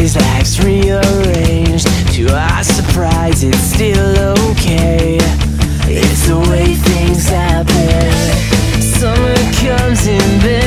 Isaac's rearranged. To our surprise it's still okay. It's the way things happen. Summer comes in bed